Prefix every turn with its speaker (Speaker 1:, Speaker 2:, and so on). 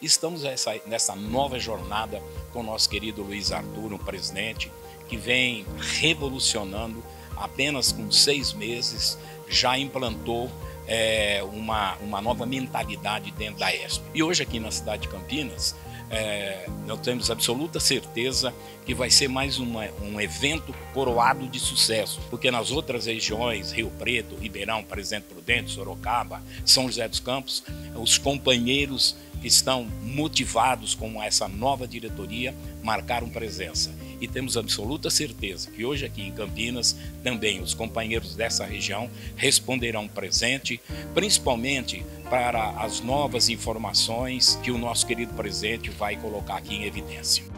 Speaker 1: Estamos nessa, nova jornada com o nosso querido Luiz Arthur, um presidente que vem revolucionando apenas com seis meses, já implantou é, uma, uma nova mentalidade dentro da ESP. E hoje aqui na cidade de Campinas, é, nós temos absoluta certeza que vai ser mais uma, um evento coroado de sucesso, porque nas outras regiões, Rio Preto, Ribeirão, Presidente Prudente, Sorocaba, São José dos Campos, os companheiros que estão motivados com essa nova diretoria marcaram presença. E temos absoluta certeza que hoje aqui em Campinas também os companheiros dessa região responderão presente, principalmente para as novas informações que o nosso querido presidente vai colocar aqui em evidência.